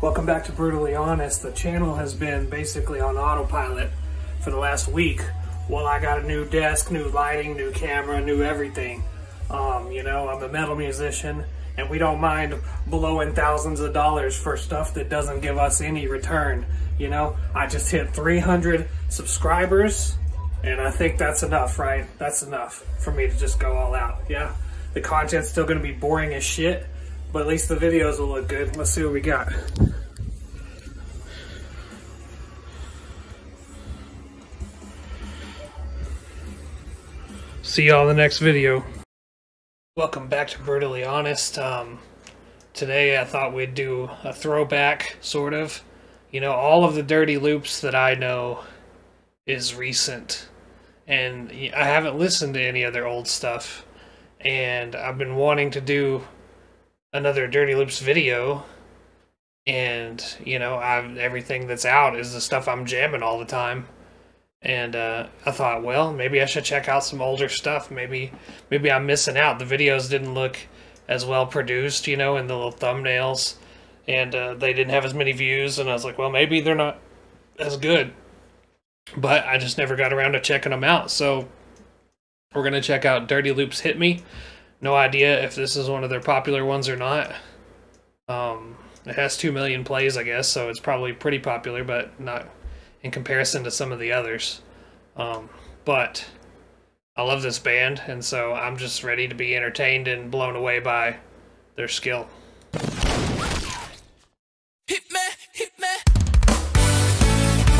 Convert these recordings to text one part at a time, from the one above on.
Welcome back to Brootally Honest. The channel has been basically on autopilot for the last week. Well, I got a new desk, new lighting, new camera, new everything. Um, you know, I'm a metal musician, and we don't mind blowing thousands of dollars for stuff that doesn't give us any return. You know, I just hit 300 subscribers, and I think that's enough, right? That's enough for me to just go all out. Yeah, the content's still to be boring as shit, but at least the videos will look good. Let's see what we got. See y'all in the next video. Welcome back to Brootally Honest. Um, today I thought we'd do a throwback, sort of. You know, all of the dirty loops that I know is recent. And I haven't listened to any other old stuff. And I've been wanting to do another Dirty Loops video. And, you know, I've, everything that's out is the stuff I'm jamming all the time and uh, I thought, well, maybe I should check out some older stuff. Maybe, maybe I'm missing out. The videos didn't look as well produced, you know, in the little thumbnails, and uh, they didn't have as many views. And I was like, well, maybe they're not as good. But I just never got around to checking them out. So we're gonna check out Dirty Loops Hit Me. No idea if this is one of their popular ones or not. Um, it has two million plays, I guess, so it's probably pretty popular, but not in comparison to some of the others. Um, but I love this band, and so I'm just ready to be entertained and blown away by their skill. Hit me, hit me.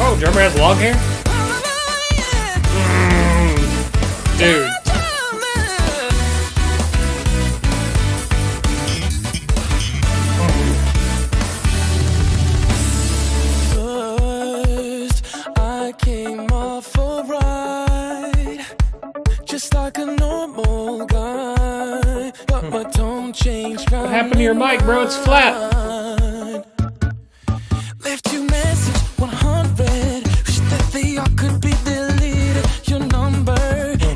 Oh, drummer has long hair? Dude. What happened to your mic, bro? It's flat. Left you message 100. Wish that they all could be deleted. Your number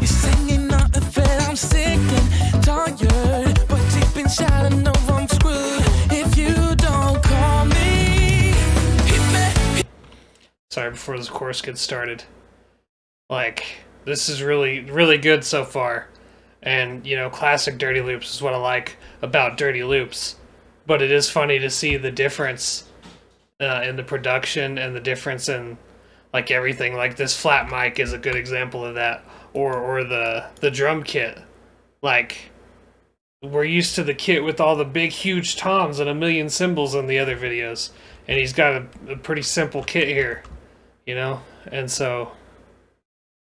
is singing out the bed. I'm sick and tired, but deep inside I know I'm screwed. If you don't call me. Sorry, before this course gets started. Like, this is really, really good so far. And, you know, classic Dirty Loops is what I like about Dirty Loops. But it is funny to see the difference uh, in the production and the difference in, like, everything. Like, this flat mic is a good example of that. Or, or the, the drum kit. Like, we're used to the kit with all the big, huge toms and a million cymbals in the other videos. And he's got a, a pretty simple kit here you know and so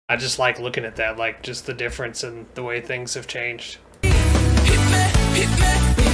i just like looking at that like just the difference in the way things have changed. Hit me, hit me,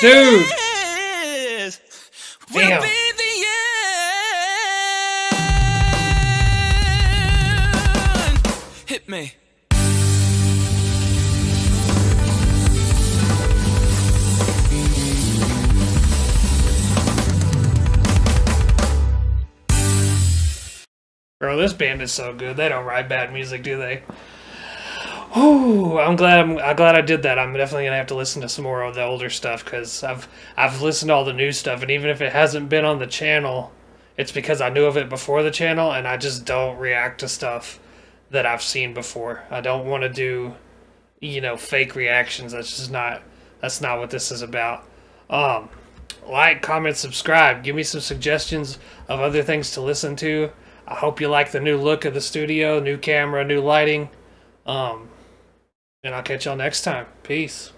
Dude. This will Damn. be the end. Hit me. Bro, this band is so good. They don't write bad music, do they? Oh, I'm glad. I'm, I'm glad I did that. I'm definitely gonna have to listen to some more of the older stuff because I've I've listened to all the new stuff, and even if it hasn't been on the channel, it's because I knew of it before the channel, and I just don't react to stuff that I've seen before. I don't want to do, you know, fake reactions. That's just not. That's not what this is about. Um, like, comment, subscribe. Give me some suggestions of other things to listen to. I hope you like the new look of the studio, new camera, new lighting. Um, and I'll catch y'all next time. Peace.